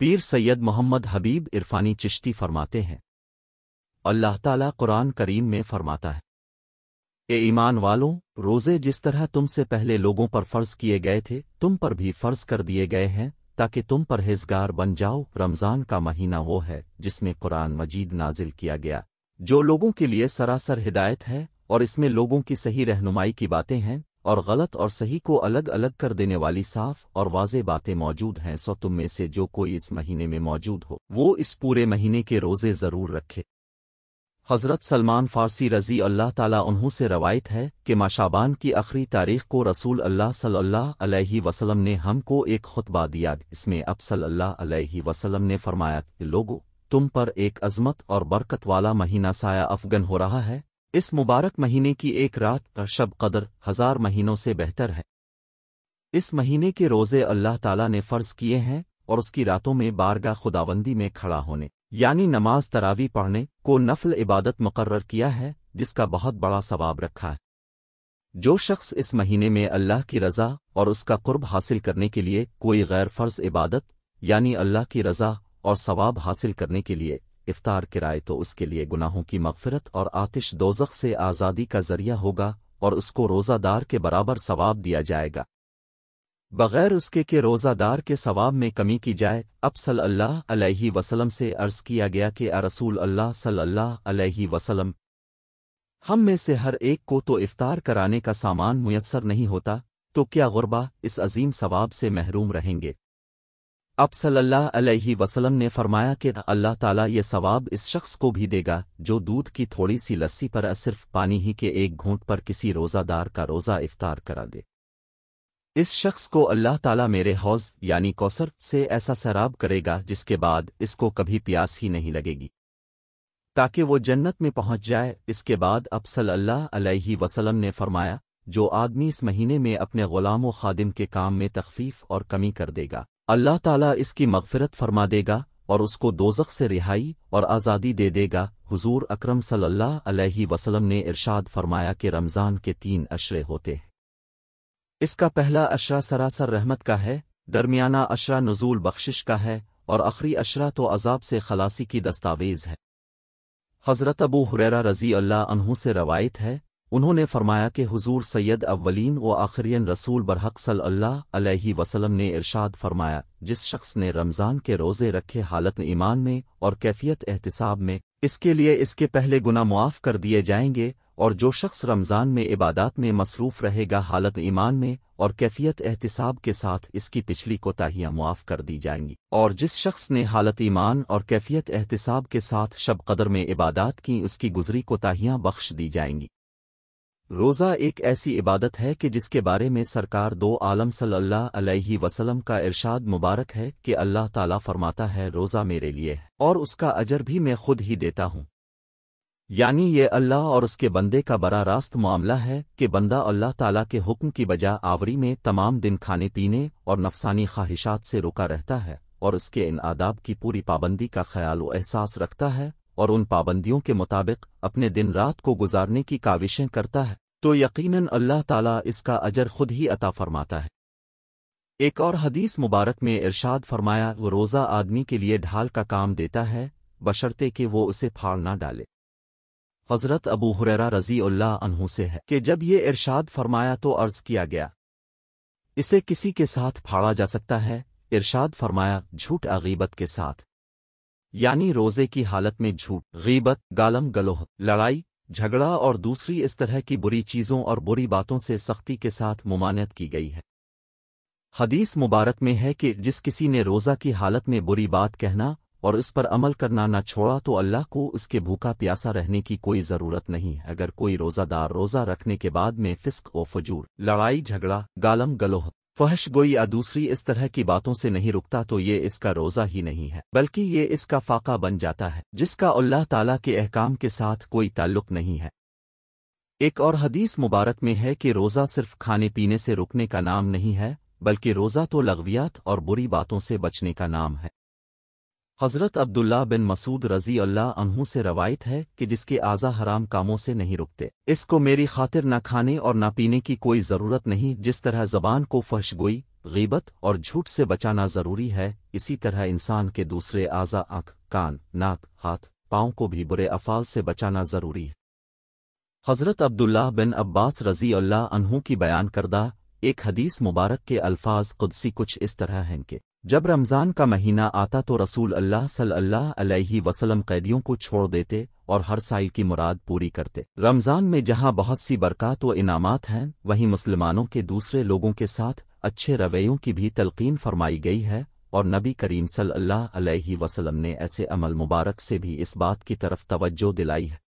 पीर सैयद मोहम्मद हबीब इरफानी चिश्ती फरमाते हैं। अल्लाह ताला कुरान करीम में फरमाता है। ए ईमान वालों, रोज़े जिस तरह तुमसे पहले लोगों पर फ़र्ज़ किए गए थे, तुम पर भी फ़र्ज़ कर दिए गए हैं, ताकि तुम परहेजगार बन जाओ। रमज़ान का महीना वो है, जिसमें कुरान मजीद नाजिल किया गया। जो लोगों के लिए सरासर हिदायत है, और इसमें लोगों की सही रहनुमाई की बातें हैं और गलत और सही को अलग अलग कर देने वाली साफ़ और वाजे बातें मौजूद हैं, सो तुम में से जो कोई इस महीने में मौजूद हो, वो इस पूरे महीने के रोज़े ज़रूर रखे। हज़रत सलमान फ़ारसी रज़ी अल्लाह ताला उन्हों से रवायत है कि माशाबान की आखिरी तारीख को रसूल अल्लाह सल्लल्लाहु अलैहि वसल्लम ने हमको एक खुतबा दिया। इसमें अब सल्लल्लाहु अलैहि वसल्लम ने फरमाया कि, लोगो, तुम पर एक अजमत और बरकत वाला महीना साया अफगन हो रहा है। इस मुबारक महीने की एक रात का शब कदर हज़ार महीनों से बेहतर है। इस महीने के रोज़े अल्लाह ताला ने फ़र्ज़ किए हैं और उसकी रातों में बारगा खुदाबंदी में खड़ा होने, यानी नमाज़ तरावी पढ़ने को नफल इबादत मुकर्र किया है, जिसका बहुत बड़ा सवाब रखा है। जो शख्स इस महीने में अल्लाह की रज़ा और उसका कुर्ब हासिल करने के लिए कोई गैर फ़र्ज़ इबादत, यानी अल्लाह की रज़ा और सवाब हासिल करने के लिए इफ्तार किराए तो उसके लिए गुनाहों की मगफरत और आतिश दोजख से आज़ादी का ज़रिया होगा और उसको रोज़ादार के बराबर सवाब दिया जाएगा। बगैर उसके के रोज़ादार के सवाब में कमी की जाए, अब सल्लल्लाहु अलैहि वसल्लम से अर्ज़ किया गया कि रसूल अल्लाह सल्लल्लाहु अलैहि वसल्लम, हम में से हर एक को तो इफ्तार कराने का सामान मुयस्सर नहीं होता तो क्या गुरबा इस अजीम सवाब से महरूम रहेंगे? अब सल्लल्लाहु अलैहि वसल्लम ने फरमाया कि अल्लाह ताला ये सवाब इस शख्स को भी देगा, जो दूध की थोड़ी सी लस्सी पर सिर्फ़ पानी ही के एक घूंट पर किसी रोज़ादार का रोज़ा इफ्तार करा दे। इस शख्स को अल्लाह ताला मेरे हौज यानी कौसर से ऐसा सराब करेगा, जिसके बाद इसको कभी प्यास ही नहीं लगेगी। ताकि वो जन्नत में पहुँच जाए। इसके बाद अब सल्लल्लाहु अलैहि वसल्लम ने फरमाया, जो आदमी इस महीने में अपने ग़ुलाम व खादिम के काम में तखफीफ और कमी कर देगा। अल्लाह ताला इसकी मगफिरत फरमा देगा और उसको दोजख से रिहाई और आज़ादी दे देगा। हुजूर अकरम सल्लल्लाहु अलैहि वसल्लम ने इरशाद फरमाया कि रमज़ान के तीन अशरे होते हैं। इसका पहला अशरा सरासर रहमत का है, दरमियाना अशरा नजूल बख्शिश का है और आखिरी अशरा तो अजाब से खलासी की दस्तावेज़ है। हज़रत अबू हुरैरा रज़ी अल्लाह अनहू से रवायत है उन्होंने फरमाया कि हुजूर सैयद अव्वलीन व आखिरीन रसूल बरहक सल्लल्लाहु अलैहि वसल्लम ने इरशाद फरमाया, जिस शख्स ने रमज़ान के रोज़े रखे हालत ईमान में और कैफियत एहतिसाब में, इसके लिए इसके पहले गुना मुआफ़ कर दिए जाएँगे और जो शख्स रमज़ान में इबादात में मसरूफ़ रहेगा हालत ईमान में और कैफियत एहतिसाब के साथ इसकी पिछली कोताहियाँ मुआफ़ कर दी जाएँगी। और जिस शख्स ने हालत ईमान और कैफियत एहतिसाब के साथ शब कदर में इबादात की, उसकी गुजरी कोताहियाँ बख्श दी जाएँगी। रोज़ा एक ऐसी इबादत है कि जिसके बारे में सरकार दो आलम सल्लल्लाहु अलैहि वसल्लम का इरशाद मुबारक है कि अल्लाह ताला फरमाता है, रोज़ा मेरे लिए है और उसका अजर भी मैं खुद ही देता हूँ। यानी ये अल्लाह और उसके बंदे का बड़ा रास्त मामला है कि बंदा अल्लाह ताला के हुक्म की बजा आवरी में तमाम दिन खाने पीने और नफसानी ख्वाहिशात से रुका रहता है और उसके इन आदाब की पूरी पाबंदी का ख्याल व एहसास रखता है और उन पाबंदियों के मुताबिक अपने दिन रात को गुजारने की काविशें करता है। तो यकीनन अल्लाह ताला इसका अजर खुद ही अता फरमाता है। एक और हदीस मुबारक में इरशाद फरमाया, वो रोज़ा आदमी के लिए ढाल का काम देता है, बशर्ते कि वो उसे फाड़ ना डाले। हज़रत अबू हुररा रज़ी अल्लाह अनहू से है कि जब ये इरशाद फरमाया तो अर्ज़ किया गया, इसे किसी के साथ फाड़ा जा सकता है? इरशाद फरमाया, झूठ अगीबत के साथ। यानी रोज़े की हालत में झूठ, गीबत, गालम गलोह, लड़ाई, झगड़ा और दूसरी इस तरह की बुरी चीज़ों और बुरी बातों से सख्ती के साथ मुमानत की गई है। हदीस मुबारक में है कि जिस किसी ने रोज़ा की हालत में बुरी बात कहना और इस पर अमल करना न छोड़ा तो अल्लाह को उसके भूखा प्यासा रहने की कोई ज़रूरत नहीं है। अगर कोई रोज़ादार रोज़ा रखने के बाद में फिस्क व फजूर, लड़ाई, झगड़ा, गालम गलोह फहश गोई या दूसरी इस तरह की बातों से नहीं रुकता तो ये इसका रोज़ा ही नहीं है, बल्कि ये इसका फाका बन जाता है, जिसका अल्लाह ताला के अहकाम के साथ कोई ताल्लुक नहीं है। एक और हदीस मुबारक में है कि रोज़ा सिर्फ़ खाने पीने से रुकने का नाम नहीं है, बल्कि रोज़ा तो लगवियात और बुरी बातों से बचने का नाम है। हज़रत अब्दुल्ला बिन मसूद रज़ी अल्लाह अनहू से रवायत है कि जिसके आज़ा हराम कामों से नहीं रुकते। इसको मेरी खातिर न खाने और न पीने की कोई ज़रूरत नहीं, जिस तरह ज़बान को फहशगोई गीबत और झूठ से बचाना ज़रूरी है, इसी तरह इंसान के दूसरे आज़ा आँख, कान, नाक, हाथ, पाँव को भी बुरे अफाल से बचाना ज़रूरी है। हज़रत अब्दुल्ला बिन अब्बास रज़ी अल्लाह अनहू की बयान करदा, एक हदीस मुबारक के अल्फाज कुदसी कुछ इस तरह हैं कि जब रमज़ान का महीना आता तो रसूल अल्लाह सल्लल्लाहु अलैहि वसल्लम कैदियों को छोड़ देते और हर साइल की मुराद पूरी करते। रमज़ान में जहाँ बहुत सी बरकत व इनामात हैं, वहीं मुसलमानों के दूसरे लोगों के साथ अच्छे रवैयों की भी तलकीन फरमाई गई है और नबी करीम सल्लल्लाहु अलैहि वसल्लम ने ऐसे अमल मुबारक से भी इस बात की तरफ़ तवज्जो दिलाई है।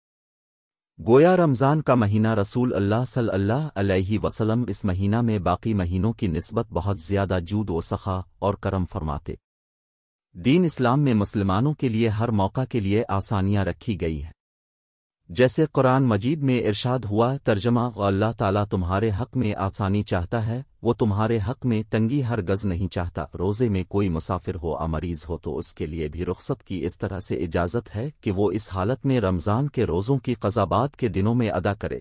गोया रमज़ान का महीना रसूल अल्लाह सल्लल्लाहु अलैहि वसल्लम इस महीना में बाकी महीनों की नस्बत बहुत ज़्यादा जूद व सखा और करम फरमाते। दीन इस्लाम में मुसलमानों के लिए हर मौका के लिए आसानियाँ रखी गई हैं। जैसे कुरान मजीद में इरशाद हुआ, तर्जमा अल्लाह ताला तुम्हारे हक में आसानी चाहता है, वो तुम्हारे हक में तंगी हर गज नहीं चाहता। रोज़े में कोई मुसाफिर हो या मरीज़ हो तो उसके लिए भी रुख्सत की इस तरह से इजाज़त है कि वो इस हालत में रमज़ान के रोज़ों की कजाबात के दिनों में अदा करे।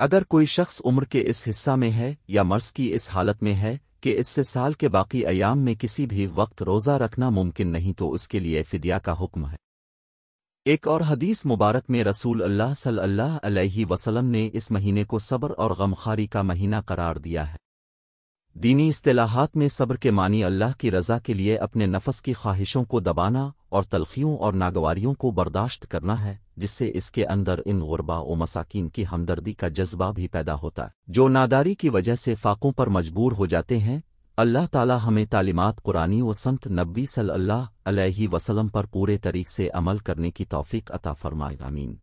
अगर कोई शख्स उम्र के इस हिस्सा में है या मर्ज की इस हालत में है कि इससे साल के बाकी अयाम में किसी भी वक्त रोज़ा रखना मुमकिन नहीं तो उसके लिए फिदिया का हुक्म है। एक और हदीस मुबारक में रसूल अल्लाह सल्लल्लाहु अलैहि वसल्लम ने इस महीने को सब्र और गमखारी का महीना करार दिया है। दीनी इस्तेलाहात में सब्र के मानी अल्लाह की रज़ा के लिए अपने नफस की ख्वाहिशों को दबाना और तलखियों और नागवारियों को बर्दाश्त करना है, जिससे इसके अंदर इन गुरबा व मसाकिन की हमदर्दी का जज्बा भी पैदा होता है। जो नादारी की वजह से फाकों पर मजबूर हो जाते हैं अल्लाह ताला हमें तालीमात कुरानी व संत नब्बी सल्लल्लाहु अलैहि वसल्लम पर पूरे तरीक से अमल करने की तौफीक अता फरमाए, आमीन।